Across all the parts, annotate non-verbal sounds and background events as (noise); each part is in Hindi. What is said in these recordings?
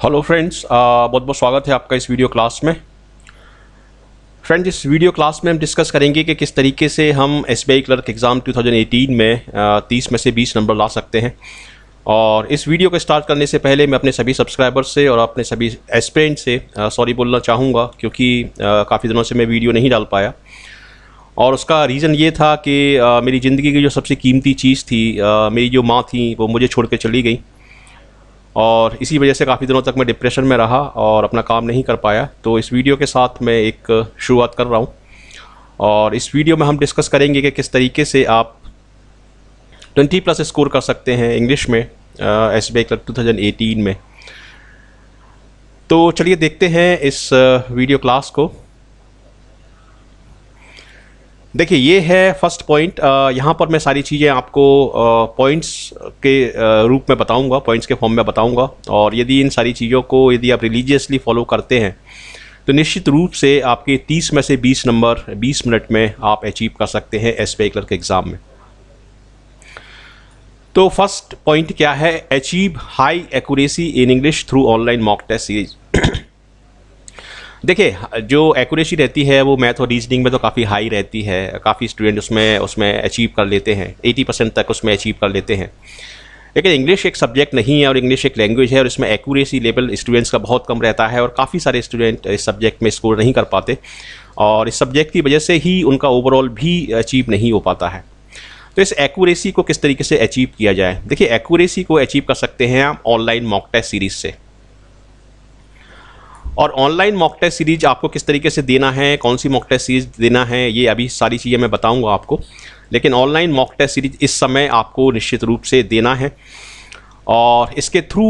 हेलो फ्रेंड्स बहुत बहुत स्वागत है आपका इस वीडियो क्लास में। फ्रेंड्स इस वीडियो क्लास में हम डिस्कस करेंगे कि किस तरीके से हम S B I clerk exam 2018 में तीस में से 20 नंबर ला सकते हैं। और इस वीडियो को स्टार्ट करने से पहले मैं अपने सभी सब्सक्राइबर्स से और अपने सभी एस्पेरेंट से सॉरी बोलना चाहूँगा क्योंकि काफ़ी दिनों से मैं वीडियो नहीं डाल पाया। और उसका रीज़न ये था कि मेरी ज़िंदगी की जो सबसे कीमती चीज़ थी मेरी जो माँ थी, वो मुझे छोड़ के चली गई। और इसी वजह से काफ़ी दिनों तक मैं डिप्रेशन में रहा और अपना काम नहीं कर पाया। तो इस वीडियो के साथ मैं एक शुरुआत कर रहा हूँ। और इस वीडियो में हम डिस्कस करेंगे कि किस तरीके से आप 20 प्लस स्कोर कर सकते हैं इंग्लिश में एस बी क्लब टू में। तो चलिए देखते हैं इस वीडियो क्लास को। देखिए, ये है फ़र्स्ट पॉइंट यहाँ पर मैं सारी चीज़ें आपको पॉइंट्स के रूप में बताऊँगा पॉइंट्स के फॉर्म में बताऊँगा। और यदि इन सारी चीज़ों को यदि आप रिलीजियसली फॉलो करते हैं तो निश्चित रूप से आपके 30 में से 20 नंबर 20 मिनट में आप अचीव कर सकते हैं एस पी क्लर्क एग्ज़ाम में। तो फ़र्स्ट पॉइंट क्या है? Achieve high accuracy in English through online mock test series देखिए, जो एक्यूरेसी रहती है, वो मैथ और रीजनिंग में तो काफ़ी हाई रहती है। काफ़ी स्टूडेंट उसमें उसमें अचीव कर लेते हैं। 80 परसेंट तक उसमें अचीव कर लेते हैं। लेकिन इंग्लिश एक सब्जेक्ट नहीं है और इंग्लिश एक लैंग्वेज है और इसमें एक्यूरेसी लेवल स्टूडेंट्स का बहुत कम रहता है और काफ़ी सारे स्टूडेंट इस सब्जेक्ट में स्कोर नहीं कर पाते और इस सब्जेक्ट की वजह से ही उनका ओवरऑल भी अचीव नहीं हो पाता है। तो इस एक्यूरेसी को किस तरीके से अचीव किया जाए? देखिए एक्यूरेसी को अचीव कर सकते हैं आप ऑनलाइन मॉक टेस्ट सीरीज़ से। और ऑनलाइन मॉक टेस्ट सीरीज़ आपको किस तरीके से देना है, कौन सी मॉक टेस्ट सीरीज़ देना है, ये अभी सारी चीज़ें मैं बताऊँगा आपको। लेकिन ऑनलाइन मॉक टेस्ट सीरीज़ इस समय आपको निश्चित रूप से देना है। और इसके थ्रू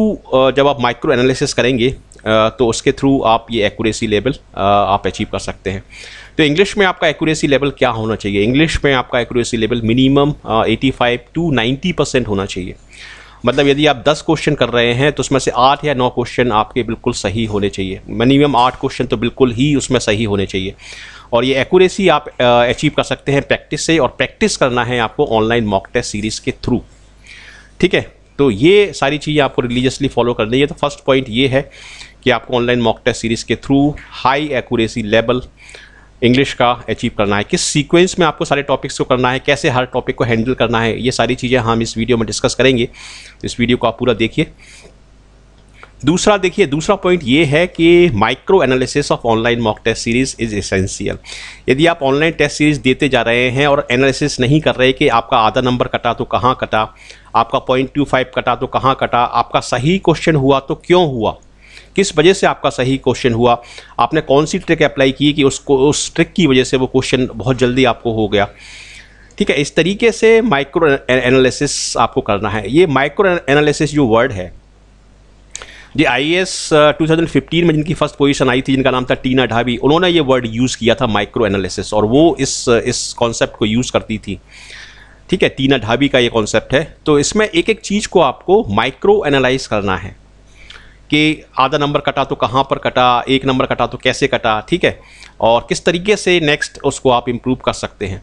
जब आप माइक्रो एनालिसिस करेंगे तो उसके थ्रू आप ये एक्यूरेसी लेवल आप अचीव कर सकते हैं। तो इंग्लिश में आपका एक्यूरेसी लेवल क्या होना चाहिए? इंग्लिश में आपका accuracy level minimum 85 to 90 percent होना चाहिए। मतलब यदि आप दस क्वेश्चन कर रहे हैं तो उसमें से आठ या नौ क्वेश्चन आपके बिल्कुल सही होने चाहिए। मिनिमम आठ क्वेश्चन तो बिल्कुल ही उसमें सही होने चाहिए। और ये एक्यूरेसी आप अचीव कर सकते हैं प्रैक्टिस से और प्रैक्टिस करना है आपको ऑनलाइन मॉक टेस्ट सीरीज़ के थ्रू ठीक है? तो ये सारी चीज़ें आपको रिलीजियसली फॉलो करनी है। तो फ़र्स्ट पॉइंट ये है कि आपको ऑनलाइन मॉक टेस्ट सीरीज़ के through high accuracy level English का अचीव करना है। किस सीक्वेंस में आपको सारे टॉपिक्स को करना है, कैसे हर टॉपिक को हैंडल करना है, ये सारी चीज़ें हम इस वीडियो में डिस्कस करेंगे। इस वीडियो को आप पूरा देखिए। दूसरा देखिए, दूसरा पॉइंट ये है कि micro analysis of online mock test series is essential यदि आप ऑनलाइन टेस्ट सीरीज़ देते जा रहे हैं और एनालिसिस नहीं कर रहे कि आपका आधा नंबर कटा तो कहाँ कटा, आपका पॉइंट टू फाइव कटा तो कहाँ कटा, आपका सही क्वेश्चन हुआ तो क्यों हुआ? किस वजह से आपका सही क्वेश्चन हुआ? आपने कौन सी ट्रिक अप्लाई की कि उसको, उस ट्रिक की वजह से वो क्वेश्चन बहुत जल्दी आपको हो गया? ठीक है, इस तरीके से माइक्रो एनालिसिस आपको करना है। ये माइक्रो एनालिसिस जो वर्ड है जी आई एस टू में जिनकी फ़र्स्ट पोजीशन आई थी, जिनका नाम था टीना ढाबी, उन्होंने ये वर्ड यूज़ किया था माइक्रो एनालिसिस और वो इस इस कॉन्सेप्ट को यूज़ करती थी। ठीक है, टीना ढाबी का ये कॉन्सेप्ट है। तो इसमें एक एक चीज़ को आपको माइक्रो एनालाइज करना है। कि आधा नंबर कटा तो कहाँ पर कटा, एक नंबर कटा तो कैसे कटा, ठीक है? और किस तरीके से नेक्स्ट उसको आप इम्प्रूव कर सकते हैं।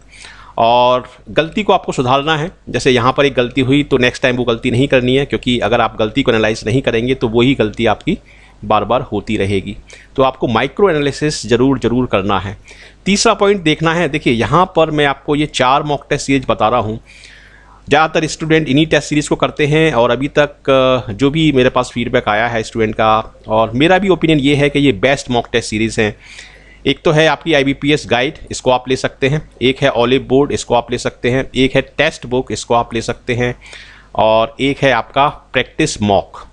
और गलती को आपको सुधारना है। जैसे यहाँ पर एक गलती हुई तो नेक्स्ट टाइम वो गलती नहीं करनी है, क्योंकि अगर आप गलती को एनालाइज नहीं करेंगे तो वही गलती आपकी बार बार होती रहेगी। तो आपको माइक्रो एनालिसिस ज़रूर ज़रूर करना है। तीसरा पॉइंट देखना है। देखिए, यहाँ पर मैं आपको ये चार मॉक टेस्ट सीरीज़ बता रहा हूँ। ज़्यादातर स्टूडेंट इन्हीं टेस्ट सीरीज़ को करते हैं और अभी तक जो भी मेरे पास फीडबैक आया है स्टूडेंट का, और मेरा भी ओपिनियन ये है कि ये बेस्ट मॉक टेस्ट सीरीज़ हैं। एक तो है आपकी आईबीपीएस गाइड इसको आप ले सकते हैं। एक है ऑलिव बोर्ड इसको आप ले सकते हैं। एक है टेस्ट बुक इसको आप ले सकते हैं। और एक है आपका प्रैक्टिस मॉक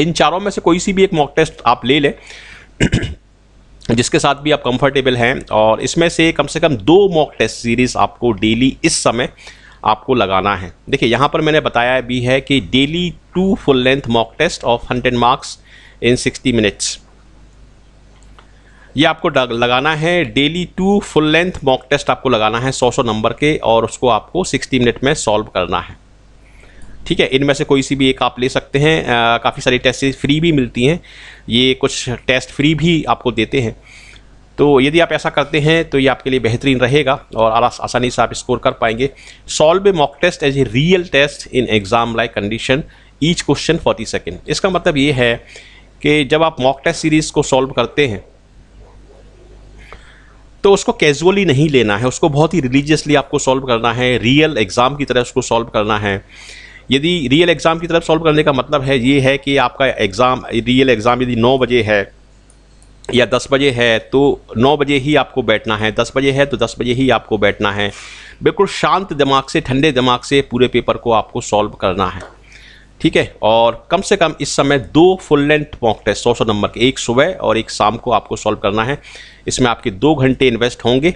इन चारों में से कोई सी भी एक मॉक टेस्ट आप ले लें, (clears throat) जिसके साथ भी आप कंफर्टेबल हैं, और इसमें से कम से कम दो मॉक टेस्ट सीरीज़ आपको डेली इस समय आपको लगाना है। देखिए, यहाँ पर मैंने बताया भी है कि daily two full length mock test of hundred marks in sixty minutes ये आपको लगाना है। Daily two full length mock test आपको लगाना है सौ सौ नंबर के और उसको आपको सिक्सटी मिनट में सॉल्व करना है। ठीक है, इनमें से कोई सी भी एक आप ले सकते हैं। काफ़ी सारी टेस्ट फ्री भी मिलती हैं। ये कुछ टेस्ट फ्री भी आपको देते हैं। तो यदि आप ऐसा करते हैं तो ये आपके लिए बेहतरीन रहेगा और आसानी से आप स्कोर कर पाएँगे। Solve a mock test as a real test in exam like condition each question forty second इसका मतलब ये है कि जब आप मॉक टेस्ट सीरीज़ को सॉल्व करते हैं तो उसको कैजुअली नहीं लेना है, उसको बहुत ही रिलीजियसली आपको सॉल्व करना है रियल एग्ज़ाम की तरह उसको सॉल्व करना है। यदि रियल एग्ज़ाम की तरफ़ सॉल्व करने का मतलब है, ये है कि आपका एग्ज़ाम रियल एग्ज़ाम यदि नौ बजे है या दस बजे है तो नौ बजे ही आपको बैठना है। दस बजे है तो दस बजे ही आपको बैठना है। बिल्कुल शांत दिमाग से, ठंडे दिमाग से पूरे पेपर को आपको सॉल्व करना है। ठीक है? और कम से कम इस समय दो फुल लेंथ मॉक टेस्ट सौ सौ नंबर के, एक सुबह और एक शाम को आपको सॉल्व करना है। इसमें आपके दो घंटे इन्वेस्ट होंगे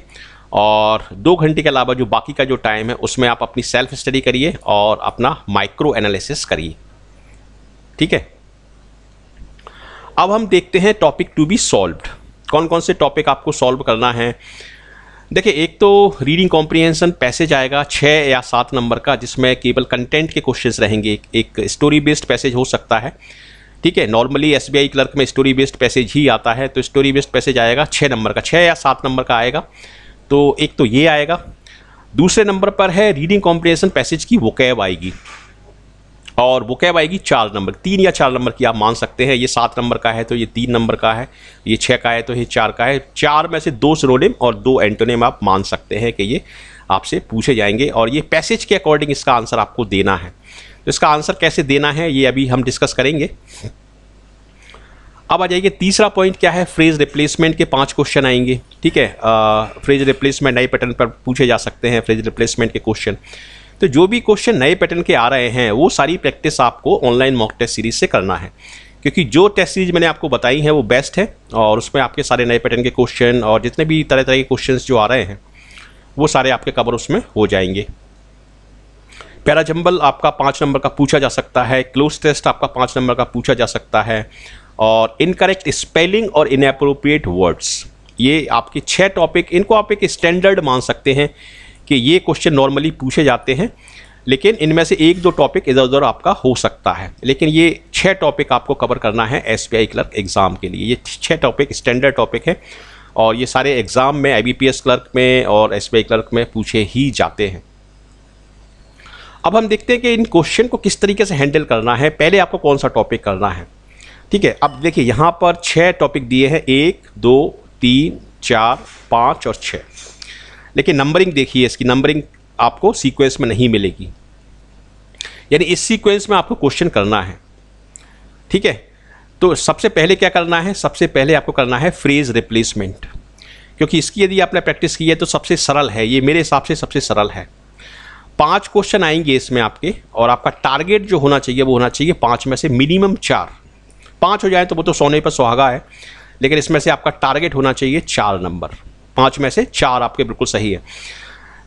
और दो घंटे के अलावा जो बाकी का जो टाइम है, उसमें आप अपनी सेल्फ स्टडी करिए और अपना माइक्रो एनालिसिस करिए। ठीक है? अब हम देखते हैं टॉपिक टू बी सॉल्व्ड कौन कौन से टॉपिक आपको सॉल्व करना है? देखिए, एक तो रीडिंग कॉम्प्रीहेंशन पैसेज आएगा छः या सात नंबर का, जिसमें केवल कंटेंट के क्वेश्चंस रहेंगे। एक स्टोरी बेस्ड पैसेज हो सकता है। ठीक है नॉर्मली एस बी क्लर्क में स्टोरी बेस्ड पैसेज ही आता है तो स्टोरी बेस्ड पैसेज आएगा छः नंबर का। छः या सात नंबर का आएगा। तो एक तो ये आएगा। दूसरे नंबर पर है रीडिंग कॉम्प्रीहेंशन पैसेज की वोकैब आएगी। और वो कैब आएगी चार नंबर, तीन या चार नंबर की आप मान सकते हैं। ये सात नंबर का है तो ये तीन नंबर का है, ये छः का है तो ये चार का है। चार में से दो सिनोनिम और दो एंटोनेम आप मान सकते हैं कि ये आपसे पूछे जाएँगे और ये पैसेज के अकॉर्डिंग इसका आंसर आपको देना है। तो इसका आंसर कैसे देना है, ये अभी हम डिस्कस करेंगे। अब आ जाइए, तीसरा पॉइंट क्या है? फ्रेज रिप्लेसमेंट के पाँच क्वेश्चन आएँगे, ठीक है? फ्रेज रिप्लेसमेंट नए पैटर्न पर पूछे जा सकते हैं, फ्रेज रिप्लेसमेंट के क्वेश्चन। तो जो भी क्वेश्चन नए पैटर्न के आ रहे हैं, वो सारी प्रैक्टिस आपको ऑनलाइन मॉक टेस्ट सीरीज़ से करना है। क्योंकि जो टेस्ट सीरीज़ मैंने आपको बताई है, वो बेस्ट है और उसमें आपके सारे नए पैटर्न के क्वेश्चन और जितने भी तरह तरह के क्वेश्चन जो आ रहे हैं, वो सारे आपके कवर उसमें हो जाएँगे। पैराजम्बल आपका पाँच नंबर का पूछा जा सकता है। क्लोज टेस्ट आपका पाँच नंबर का पूछा जा सकता है। और इनकरेक्ट स्पेलिंग और इनअप्रोप्रिएट वर्ड्स ये आपके छः टॉपिक इनको आप एक स्टैंडर्ड मान सकते हैं। कि ये क्वेश्चन नॉर्मली पूछे जाते हैं, लेकिन इनमें से एक दो टॉपिक इधर उधर आपका हो सकता है। लेकिन ये छः टॉपिक आपको कवर करना है एसबीआई क्लर्क एग्ज़ाम के लिए। ये छः टॉपिक स्टैंडर्ड टॉपिक है और ये सारे एग्ज़ाम में आईबीपीएस क्लर्क में और एसबीआई क्लर्क में पूछे ही जाते हैं। अब हम देखते हैं कि इन क्वेश्चन को किस तरीके से हैंडल करना है। पहले आपको कौन सा टॉपिक करना है? ठीक है, अब देखिए, यहाँ पर छः टॉपिक दिए हैं। एक, दो, तीन, चार, पाँच और छः लेकिन नंबरिंग देखिए इसकी नंबरिंग आपको सीक्वेंस में नहीं मिलेगी। यानी इस सीक्वेंस में आपको क्वेश्चन करना है। ठीक है? तो सबसे पहले क्या करना है? सबसे पहले आपको करना है फ्रेज रिप्लेसमेंट क्योंकि इसकी यदि आपने प्रैक्टिस की है तो सबसे सरल है। ये मेरे हिसाब से सबसे सरल है। पाँच क्वेश्चन आएँगे इसमें आपके और आपका टारगेट जो होना चाहिए, वो होना चाहिए पाँच में से मिनिमम चार। पाँच हो जाए तो वो तो सोने पर सुहागा है, लेकिन इसमें से आपका टारगेट होना चाहिए चार नंबर पाँच में से चार आपके बिल्कुल सही है।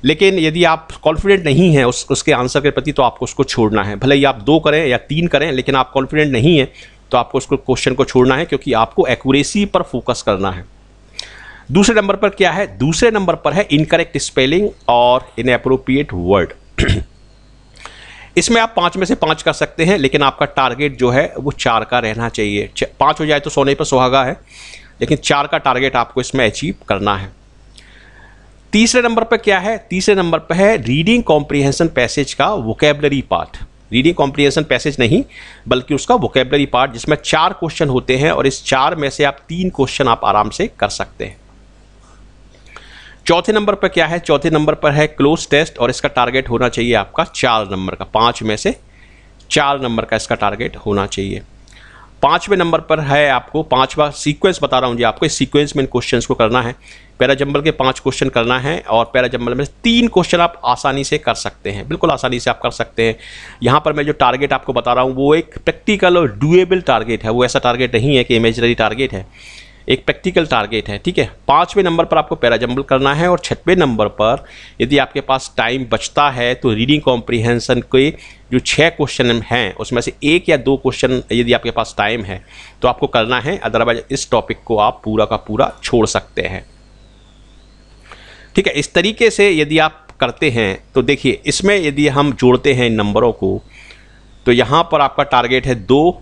लेकिन यदि आप कॉन्फिडेंट नहीं हैं उस, उसके आंसर के प्रति तो आपको उसको छोड़ना है। भले ही आप दो करें या तीन करें, लेकिन आप कॉन्फिडेंट नहीं हैं तो आपको उसको क्वेश्चन को छोड़ना है, क्योंकि आपको एक्यूरेसी पर फोकस करना है। दूसरे नंबर पर क्या है? दूसरे नंबर पर है इनकरेक्ट स्पेलिंग और इनअप्रोप्रिएट वर्ड (clears throat) इसमें आप पाँच में से पाँच कर सकते हैं, लेकिन आपका टारगेट जो है, वो चार का रहना चाहिए। पाँच हो जाए तो सोने पर सुहागा है, लेकिन चार का टारगेट आपको इसमें अचीव करना है। तीसरे नंबर पर क्या है? तीसरे नंबर पर है रीडिंग कॉम्प्रीहेंशन पैसेज का vocabulary part reading comprehension passage नहीं, बल्कि उसका वोकेबलरी पार्ट जिसमें चार क्वेश्चन होते हैं और इस चार में से आप तीन क्वेश्चन आप आराम से कर सकते हैं। चौथे नंबर पर क्या है? चौथे नंबर पर है क्लोज टेस्ट और इसका टारगेट होना चाहिए आपका चार नंबर का। पाँच में से चार नंबर का इसका टारगेट होना चाहिए। पाँचवें नंबर पर है आपको पांचवा सीक्वेंस बता रहा हूँ जी, आपको इस सीक्वेंस में इन क्वेश्चंस को करना है। पैराजम्बल के पाँच क्वेश्चन करना है और पैराजम्बल में तीन क्वेश्चन आप आसानी से कर सकते हैं, बिल्कुल आसानी से आप कर सकते हैं। यहाँ पर मैं जो टारगेट आपको बता रहा हूँ, वो एक प्रैक्टिकल और डुएबल टारगेट है। वो ऐसा टारगेट नहीं है कि इमेजनरी टारगेट है, एक प्रैक्टिकल टारगेट है, ठीक है? पाँचवें नंबर पर आपको पैराजम्बल करना है और छठवें नंबर पर यदि आपके पास टाइम बचता है तो रीडिंग कॉम्प्रीहेंसन के जो छः क्वेश्चन हैं, उसमें से एक या दो क्वेश्चन यदि आपके पास टाइम है तो आपको करना है। अदरवाइज़ इस टॉपिक को आप पूरा का पूरा छोड़ सकते हैं। ठीक है, इस तरीके से यदि आप करते हैं तो देखिए, इसमें यदि हम जोड़ते हैं इन नंबरों को तो यहाँ पर आपका टारगेट है दो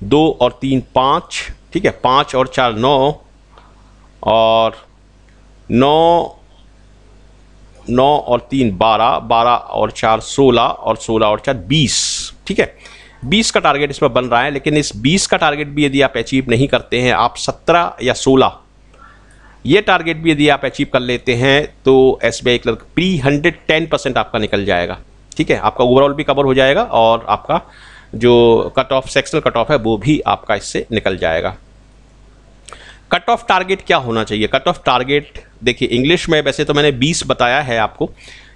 दो और तीन पाँच, ठीक है, पाँच और चार नौ, और नौ नौ और तीन बारह बारह और चार सोलह, और सोलह और चार बीस, ठीक है। 20 का टारगेट इसमें बन रहा है, लेकिन इस 20 का टारगेट भी यदि आप अचीव नहीं करते हैं, आप 17 या 16 ये टारगेट भी यदि आप अचीव कर लेते हैं तो S B I pre hundred ten percent आपका निकल जाएगा। ठीक है? आपका ओवरऑल भी कवर हो जाएगा और आपका जो cut off sectional cut off है, वो भी आपका इससे निकल जाएगा। कट ऑफ़ टारगेट क्या होना चाहिए? कट ऑफ़ टारगेट देखिए इंग्लिश में वैसे तो मैंने 20 बताया है आपको,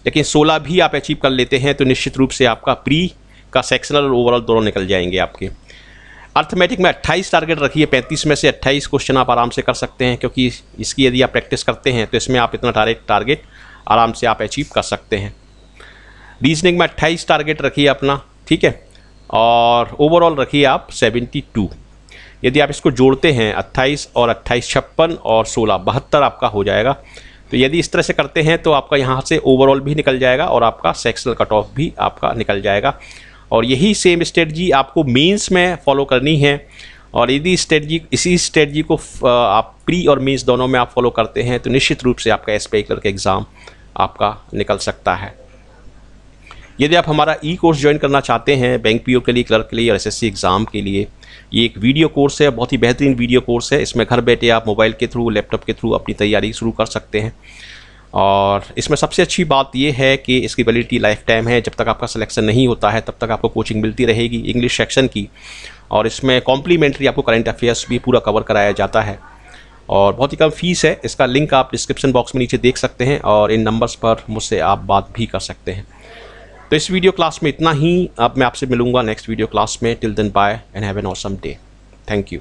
लेकिन 16 भी आप अचीव कर लेते हैं तो निश्चित रूप से आपका प्री का सेक्शनल और ओवरऑल दोनों निकल जाएँगे आपके। अर्थमेटिक में 28 टारगेट रखिए 35 में से 28 क्वेश्चन आप आराम से कर सकते हैं, क्योंकि इसकी यदि आप प्रैक्टिस करते हैं तो इसमें आप इतना टारगेट टारगेट आराम से आप अचीव कर सकते हैं। रीजनिंग में 28 टारगेट रखिए अपना, ठीक है? और ओवरऑल रखिए आप 72 यदि आप इसको जोड़ते हैं 28 और अट्ठाईस छप्पन और 16 बहत्तर आपका हो जाएगा। तो यदि इस तरह से करते हैं तो आपका यहाँ से ओवरऑल भी निकल जाएगा और आपका सेक्शनल कट ऑफ़ भी आपका निकल जाएगा। और यही सेम स्ट्रेटजी आपको मेंस में फॉलो करनी है। और यदि स्ट्रेटजी इसी स्ट्रेटजी को आप प्री और मेंस दोनों में आप फॉलो करते हैं तो निश्चित रूप से आपका एस पी का एग्ज़ाम आपका निकल सकता है। यदि आप हमारा ई कोर्स ज्वाइन करना चाहते हैं बैंक पीओ के लिए क्लर्क के लिए और एसएससी एग्ज़ाम के लिए, ये एक वीडियो कोर्स है, बहुत ही बेहतरीन वीडियो कोर्स है। इसमें घर बैठे आप मोबाइल के थ्रू लैपटॉप के थ्रू अपनी तैयारी शुरू कर सकते हैं। और इसमें सबसे अच्छी बात यह है कि इसकी वैलिडिटी लाइफ टाइम है। जब तक आपका सिलेक्शन नहीं होता है, तब तक आपको कोचिंग मिलती रहेगी इंग्लिश सेक्शन की। और इसमें कॉम्प्लीमेंट्री आपको करंट अफेयर्स भी पूरा कवर कराया जाता है। और बहुत ही कम फ़ीस है। इसका लिंक आप डिस्क्रिप्शन बॉक्स में नीचे देख सकते हैं और इन नंबर्स पर मुझसे आप बात भी कर सकते हैं। तो इस वीडियो क्लास में इतना ही। अब मैं आपसे मिलूँगा नेक्स्ट वीडियो क्लास में। Till then bye and have an awesome day thank you